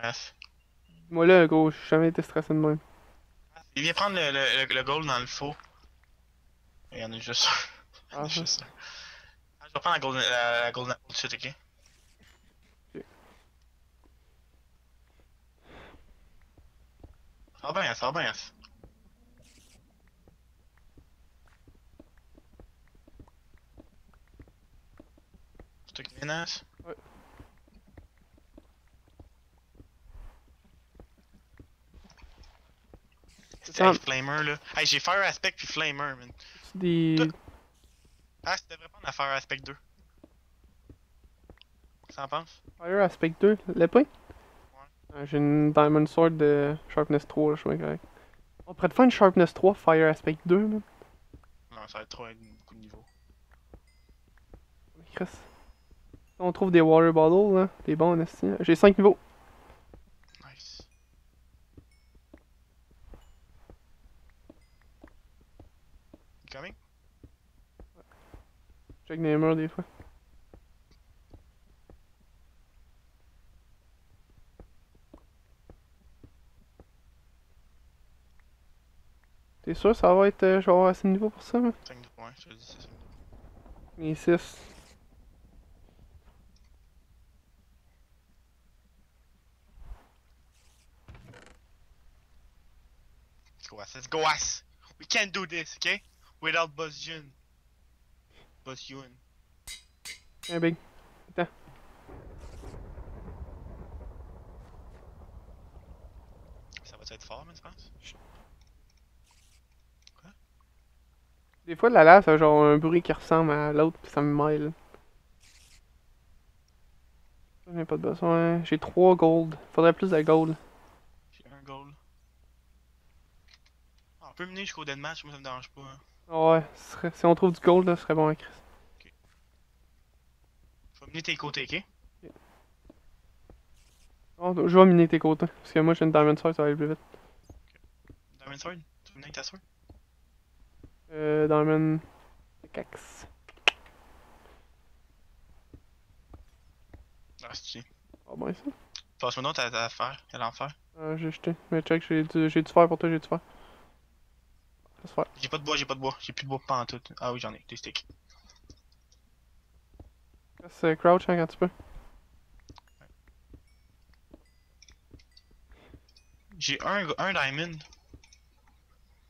Bref. Moi là, gros, j'ai jamais été stressé de même. Il vient prendre le, le, le, le gold dans le faux. Il y en a juste un. Ah. Ah, je vais prendre la golden, la, la golden apple tout de suite, ok? Ça va bien, ça va bien. C'est toi qui menace? Ouais. C'est Ça- un Flamer là. Hey, j'ai Fire Aspect puis Flamer, man. C'est des. Tout- Ah, devrais prendre la Fire Aspect 2. Qu'est-ce que t'en penses? Fire Aspect 2, l'épée? Euh, J'ai une Diamond Sword de Sharpness 3, là, je suis correct. On pourrait te faire une Sharpness 3 Fire Aspect 2, man. Non, ça va être trop avec beaucoup de niveaux. Chris. On trouve des Water Bottles, là. Des bons, en. J'ai 5 niveaux. Nice. You coming? Check des murs des fois. T'es sûr ça va être. euh, je vais avoir assez de niveau pour ça, man? 5 points, je te dis, c'est ça. Mais 6. Let's go, ass. Let's go, ass. We can't do this, okay? Without Buzz Jun. Buzz Yun. Un big. Ça va être fort, man, tu penses? Des fois, la lave, ça a genre un bruit qui ressemble à l'autre, pis ça me mêle. J'ai pas de besoin. J'ai 3 gold. Faudrait plus de gold. J'ai un goal. Ah, on peut mener jusqu'au deathmatch, moi ça me dérange pas. hein. Ouais, serait- si on trouve du gold, là, ce serait bon à Chris. Je vais mener tes côtés, ok? Oh, je vais miner tes côtés. Parce que moi, j'ai une Diamond Sword, ça va aller plus vite. Diamond Sword? Tu veux avec ta sword? Euh, Diamond. Cax. Ah, c'est Ah, ben ça. Passe-moi donc ta, affaire, quelle enfer. Euh, j'ai jeté. Mais check, j'ai du, j'ai du fer pour toi, j'ai du fer. J'ai pas de bois, j'ai pas de bois. J'ai plus de bois pas en tout. Ah oui, j'en ai, des sticks. Euh, crouch hein, quand tu peux. J'ai un, un diamond.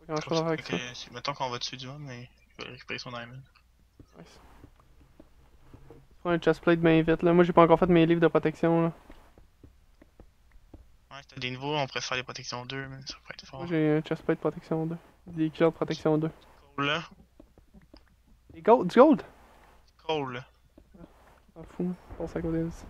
Avec ça. C'est- mettons qu'on va dessus du monde, mais je vais récupérer son diamond. Nice. Faut un chestplate bien vite là. Moi, j'ai pas encore fait mes livres de protection là. Ouais, t'as des nouveaux, on pourrait faire les protections 2, mais ça pourrait être fort. Moi, j'ai un chestplate protection 2. Des de protection 2. Cole là. Des gold, du gold! Cole là. Ah, fou. Passe à côté de ça.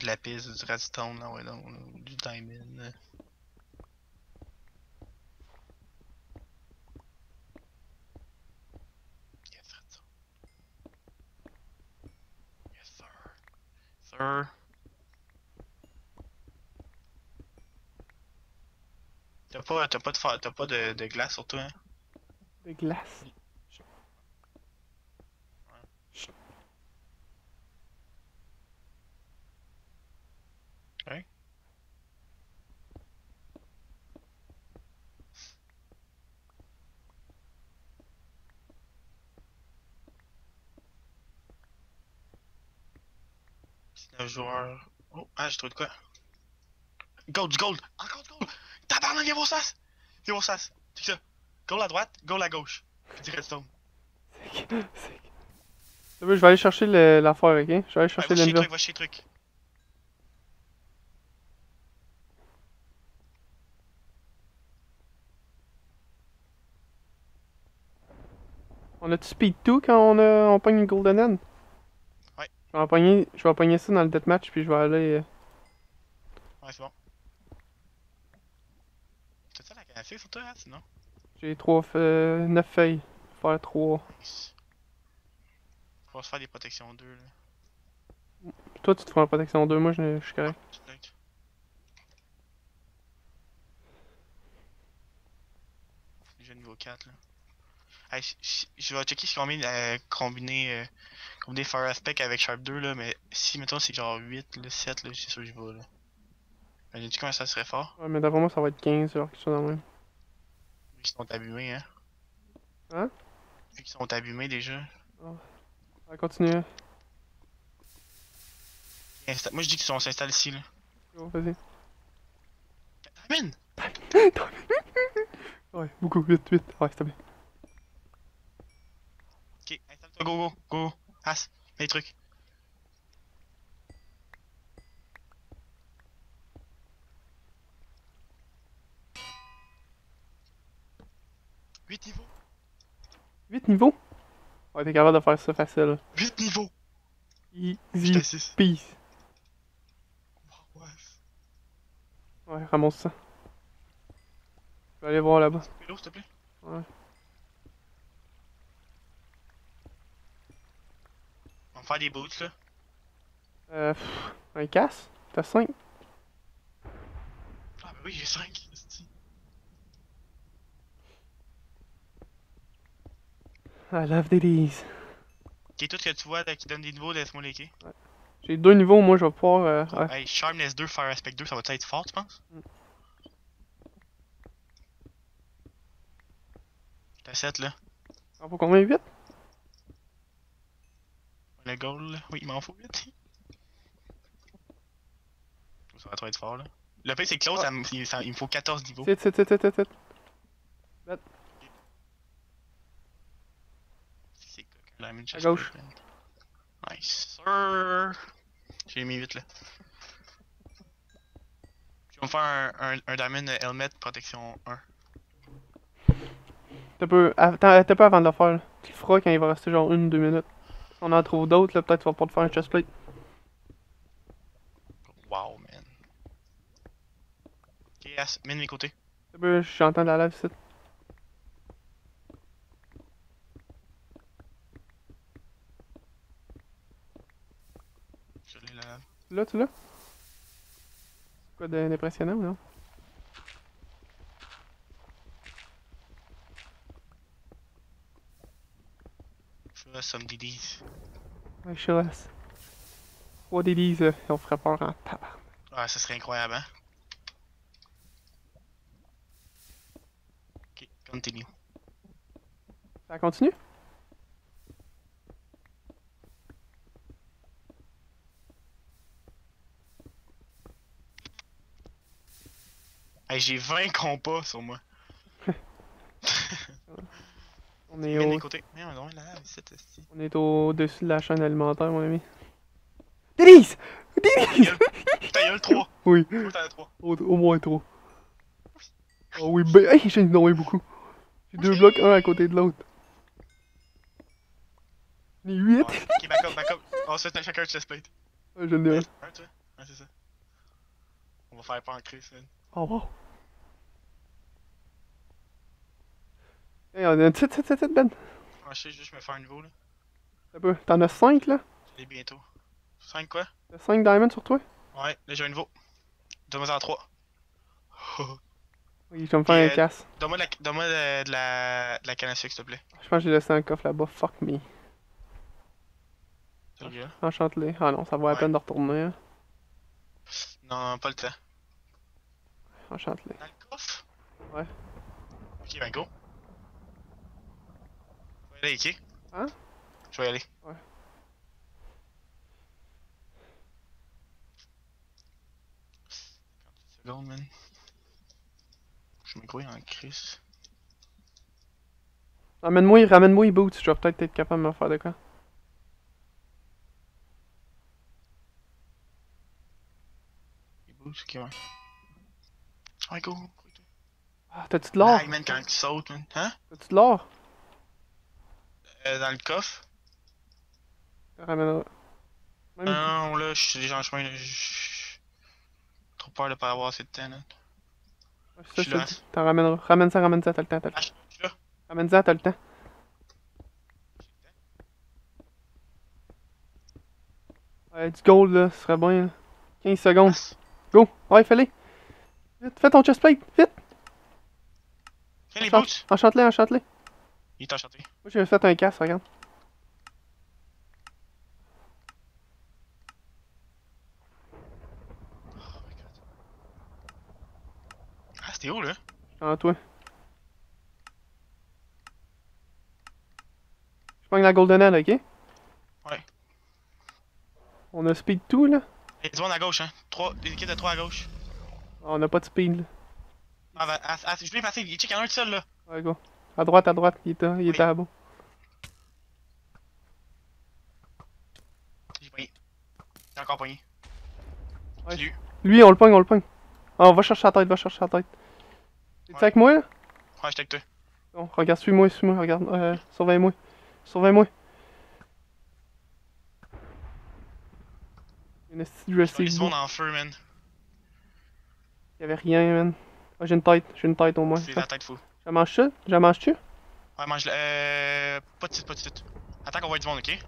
De la piste, du redstone là, ouais, donc, du diamond. là. Yes, redstone. Yes, sir. Sir. Pas, t'as pas de, fa- pas de, de glace sur toi, hein? De glace. Ouais. Dix-neuf joueurs. Oh, ah, j'ai trouvé de quoi? Gold! Encore gold! Tabarnak, viens voir ça! Viens voir ça! C'est ça! Gold à droite, gold à gauche. Puis du redstone. C'est que- Je vais aller chercher l'affaire, ok? Je vais aller Ouais, chercher va trucs, va chez les trucs. On a-tu speed 2 quand on, a, on pogne une golden end? Ouais. Je vais en pogner, je vais pogner ça dans le deathmatch puis je vais aller. euh, Ouais, c'est bon. T'as la sur toi, hein, sinon? J'ai 3 euh, 9 feuilles. Faire 3. Nice. Faut se faire des protections 2 là. Toi, tu te feras en protection 2, moi je, je suis correct. Déjà niveau 4 là. Hey, je- vais checker si combien euh, combiner, euh, combiner Fire Aspect avec Sharp 2 là, mais si mettons c'est genre 8, là, 7, là, c'est sûr que je vais là. Imagine-tu comment ça serait fort? Ouais, mais d'après moi, ça va être 15, genre, quelque chose dans le même. Vu qu'ils sont abîmés, hein? Hein? Vu qu'ils sont abîmés déjà. On va continuer. Insta- Moi je dis qu'ils sont s'installent ici là. Go, Vas-y. Amine! Ouais, beaucoup, vite, vite. Ouais, c'était bien. Ok, installe-toi, go, go, go, go. As, mets les trucs. Huit niveaux! 8 niveaux? Ouais, t'es capable de faire ça facile. 8 niveaux! Easy J'étais 6. peace. Ouais. Ramasse ça. Je vais aller voir là-bas. Vélo, s'il te plaît. Ouais. On va faire des boots là. Euh, pff, un casse? T'as 5? Ah bah oui, j'ai 5. I love these. Ok, tout ce que tu vois là, qui donne des niveaux, laisse-moi les quais. J'ai deux niveaux, moi je vais pouvoir. Euh, ouais. Hey, Sharpness 2, Fire Aspect 2, ça va être fort, tu penses? Mm. T'as 7 là. On faut combien 8? Le goal là. Oui, il m'en faut 8. Ça va trop être fort là. Le pire c'est que ça me- il, ça- il me faut 14 niveaux. Sit, sit, sit. C'est chest gauche. Nice, sir. J'ai mis 8 là. Je vais me faire un, un, un diamond helmet protection 1. T'as peu, attends, peu avant de le faire. là. Tu le feras quand il va rester genre une ou deux minutes. Si on en trouve d'autres, là, peut-être tu vas pas te faire un chestplate. Wow, man. Ok, mets de mes côtés. T'as peu, j'entends de la lave ici. Je l'ai là. Là, tu l'as? Quoi de- d'impressionnant ou non? Je fais some DDs. Ouais, je laisse. 3 DDs, euh, on ferait peur en tabac. Ah, ça serait incroyable, hein? Ok, continue. Ça continue? Hey, j'ai 20 compas sur moi. On est de au, on est au-dessus de la chaîne alimentaire, mon ami. DDs! DDs! Ta gueule, 3. Oui, t'en as 3. au, au moins 3. Oh oui, ben, hey, j'en ai donné beaucoup. J'ai deux blocs, un à côté de l'autre. On est 8. Ok, back up, back up. On se fait chacun un chestplate. Ouais, j'en ai un. Un, toi? Ouais, c'est ça. On va faire peur en crise, man. Oh wow. Hey, on a un petit, petit, petit, Ben. Ah, je sais, juste me faire un niveau, là. T'as peu. T'en as 5 là? Je l'ai bientôt. 5 quoi? T'as 5 diamonds sur toi? Ouais, là j'ai un niveau. Donne-moi en 3. Oui, je vais me faire un euh, casse. Donne-moi de la, donne-moi de, de la, de la canne à sucre, s'il te plaît. Je pense que j'ai laissé un coffre là-bas. Fuck me. Enchanté. Ah non, ça vaut la Ouais. peine de retourner. Hein. Non, pas le temps. Enchanté. Dans le coffre? Ouais. Ok, ben go. Je vais y aller, ok? Hein? Je vais y aller. Ouais. secondes, man. Je me grouille en crise. Ramène-moi, ramène-moi les boots. Je vais peut-être être capable de me faire de quoi. Les boots, ok, ouais. Ouais, go. Ah, t'as-tu de l'or? Lag, man, quand tu sautes, man. Hein? T'as-tu de l'or? Euh, dans le coffre? Ramène. Même... Non, là, je suis déjà en chemin. J'ai trop peur de pas avoir assez de temps, là. Ouais, je ça, suis là. T'en ramènes, ramène ça, ramène ça, t'as le temps, t'as le temps. Ah, là. Ramène ça, t'as le temps. Ouais, du gold là, ce serait bien. là. 15 secondes. Ah, Go! Ouais, fais-le! Vite, fais ton chestplate, vite! Tiens, les boots. Enchante-les, enchante-les. Il est enchanté. Moi, j'ai fait un casse, regarde. Oh my god. Ah, c'était où, là? En toi. Je prends la Golden Head, ok? Ouais. On a speed tout, là? Il y a du monde à gauche, hein. Trois, des équipes de trois à gauche. Ah, On a pas de speed, là. Ah, bah, ah, ah, je l'ai passé. Il check, en a un seul, là. Ouais, go. À droite, à droite, il était, il était à bout. J'ai pogné. J'ai encore pogné. Ouais. Eu. Lui, on le pogne, on le pogne. Ah, on va chercher la tête, va chercher la tête. Ouais. avec moi, là? Ouais, j'étais avec toi. Bon, regarde, suis-moi, suis-moi, regarde. Euh, surveille-moi. Surveille-moi. Une esti de en feu, man. Y'avait rien, man. Ah, j'ai une tête, j'ai une tête au moins. C'est la tête fou. Je la mange ça? Je la mange-tu? Ouais, mange le. Euh. Pas de titre, pas de titre. Attends qu'on voit du monde, ok?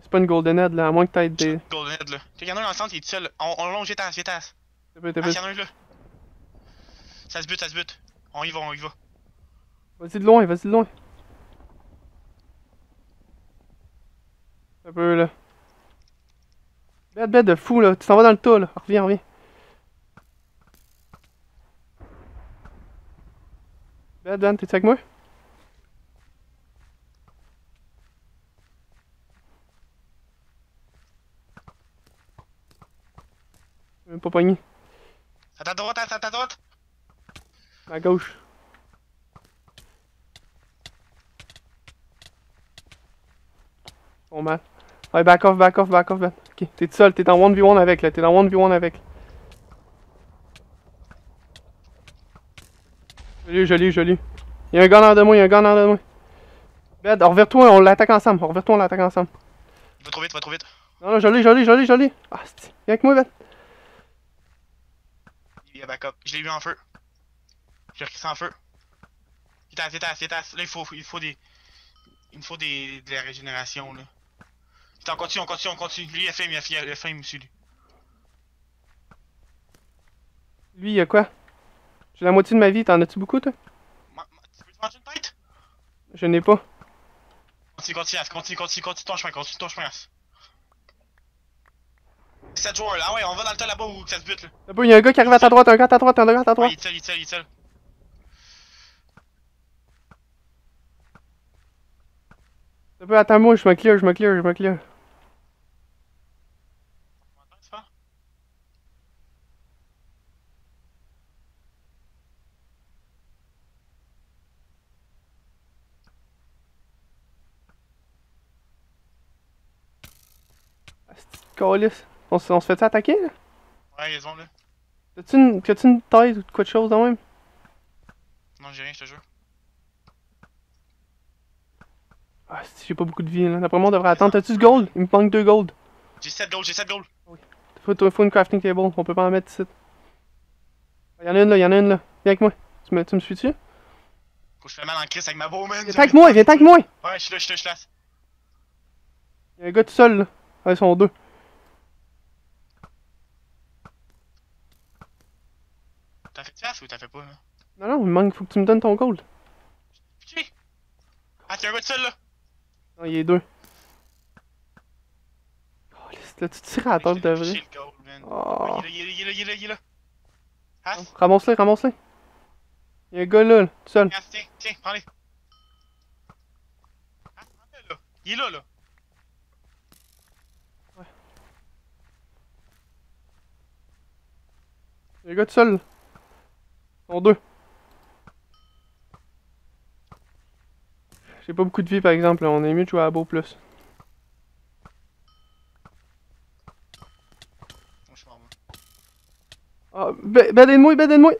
C'est pas une golden head, là, à moins que t'aies des... Golden Head, là. Il y en a un dans le centre, il est seul. On, on longe, j'étasse, j'étasse. T'as peu, Ah, peu. il y en a un là. Ça se bute, ça se bute. On y va, on y va. Vas-y de loin, vas-y de loin. Un peu, là. Bête, bête de fou, là. Tu t'en vas dans le tas, là. Reviens, reviens. Bête, Ben, t'es-tu avec moi? Même pas pogné. À ta droite, à ta droite. À gauche. Bon mal. Ouais, back off, back off, back off, Ben. Ok, t'es tout seul, t'es dans 1v1 avec, là. T'es dans 1v1 avec. L'ai eu, je l'ai eu. Y'a un gars en arrière de moi, y'a un gars en arrière de moi. Ben, reviens-toi, on l'attaque ensemble. Reviens-toi, on l'attaque ensemble. Va trop vite, va trop vite. Non, non, je l'ai, je l'ai. Ah, c'est. Viens avec moi, Ben. Il y a backup. Je l'ai eu en feu. J'ai recrit en feu. Il tasse, il tasse, il tasse. Là, il faut, il faut des. Il me faut des, de la régénération, là. Putain, on continue, on continue, on continue. Lui, il a flame, il a flame, il a aussi, lui. Lui, y'a quoi? J'ai la moitié de ma vie, t'en as-tu beaucoup, toi? Ma- ma- Tu peux te manger une tête? Je n'ai pas. Continue, continue, continue, continue, continue ton chemin, continue ton chemin, As. 7 joueurs, là. Ah ouais, on va dans le tas là-bas où ça se bute, là. Là-bas, y'a un gars qui arrive à ta droite, un gars à ta droite, un gars à ta Ouais, droite. il est seul, il est seul, il est seul. Là-bas, attends-moi, je me clear, je me clear, je me clear. Tu m'entends, c'est pas? Calice. On, se- on se fait-tu attaquer, là? Ouais, ils ont, là. T'as-tu une, t'as-tu une tête ou de quoi de chose, quand même? Non, j'ai rien, je te jure. Ah, si, j'ai pas beaucoup de vie, là. D'après moi, on devrait attendre. T'as-tu du gold? Il me manque deux gold. J'ai 7 gold, j'ai 7 gold. Faut, faut une crafting table. On peut pas en mettre ici. Y'en a une là, y'en a une là. Viens avec moi. Tu me, tu me suis-tu? Faut que je fais mal en crise avec ma man. Viens avec moi, viens avec moi! Ouais, je suis là, je suis là, je suis là. Y'a un gars tout seul, là. Ah, ils sont deux. T'as fait ça ou t'as fait pas, là? Non, non, il manque, faut que tu me donnes ton gold. Putain! Ah, t'es un gars tout seul, là? Non, il y a deux. Calice, là, tu tires à la tête de vrai. Gold, man. Oh. Ouais, Il est là, il est là, il est là, il est là. As, Ramasse-les, ramasse-les. Y'a un gars là, là, tout seul. As, tiens, tiens, prends-les. As, prends-le, là. Il est là, là. Y'a un gars tout seul. là. Sont deux. J'ai pas beaucoup de vie par exemple, on est mieux de jouer à beau plus. Moi, je suis mort, moi. Ah, ba- badez-moi, badez-moi!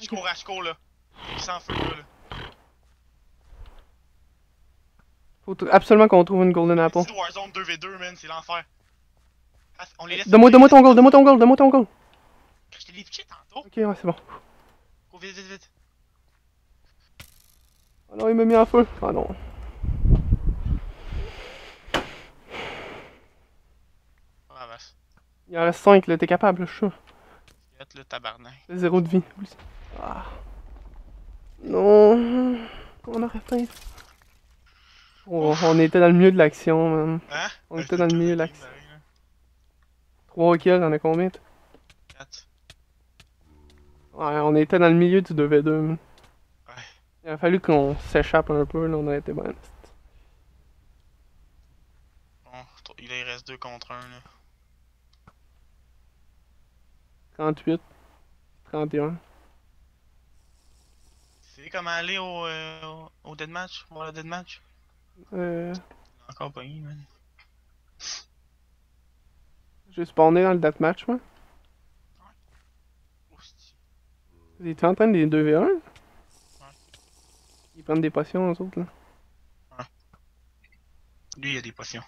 Je cours, à- je cours, là. Il sent feu, là. là. Faut absolument qu'on trouve une golden apple. C'est Warzone 2v2, man, c'est l'enfer. As, on les laisse. Donne-moi, donne-moi ton gold, donne-moi ton gold, donne-moi ton gold! tantôt. Hein, ok, ouais, c'est bon. Go vite, vite, vite. Oh non, il m'a mis un feu. Ah non. Oh, il en reste 5, là, t'es capable, je suis sûr. le tabarnak. Zéro de vie. Ah. Non. On aurait fait. On, on, était dans le milieu de l'action, man. Hein? On était dans le milieu de l'action. 3 bah kills, t'en as combien? 4 on était dans le milieu du 2v2, man. Ouais. Il a fallu qu'on s'échappe un peu, là, on aurait été bon. Bon, il reste deux contre un, là. 38. 31. Tu sais comment aller au, euh, au, deathmatch? Voir le deathmatch? Euh, Encore pas man. j'ai spawné dans le deathmatch, moi. Ils étaient en train des 2v1? Ils prennent des potions, eux autres, là. Lui, il a des potions.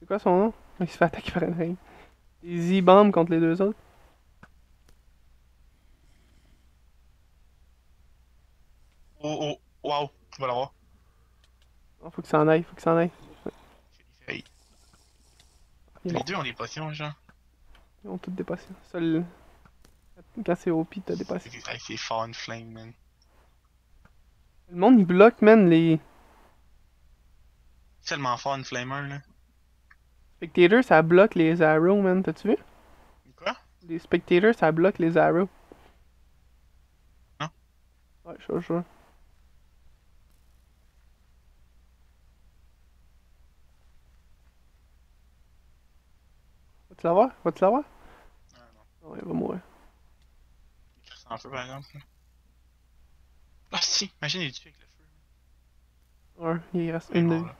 C'est quoi son nom? Il se fait attaquer par une reine. Des Z-bombs contre les deux autres. Oh, oh, wow. Tu vas l'avoir. Oh, faut que ça en aille, faut que ça en aille. Est Les deux ont des potions, genre. Ils ont des potions. Seul. Quand c'est OP, t'as des potions. C'est hey, c'est fort une flame, man. Le monde, il bloque, man, les Tellement fort une flamer, là. spectators, ça bloque les arrows, man. T'as-tu vu? Quoi? Les spectators, ça bloque les arrows. Non. Ouais, je suis sûr. Vas-tu l'avoir? Vas-tu l'avoir? Ah. Non, il va mourir. Il crisse en feu, par exemple. Ah, si! Imagine, il est tué avec le feu. Un, il reste une de vie. là.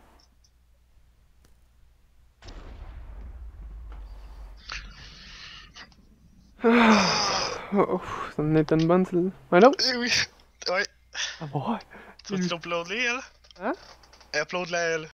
Oh, oh, ça en est une bonne, celle-là. Un autre? Eh oui! Ouais. Ah, ouais. Tu vas-tu l'uploader, elle? Hein? Upload-la, elle.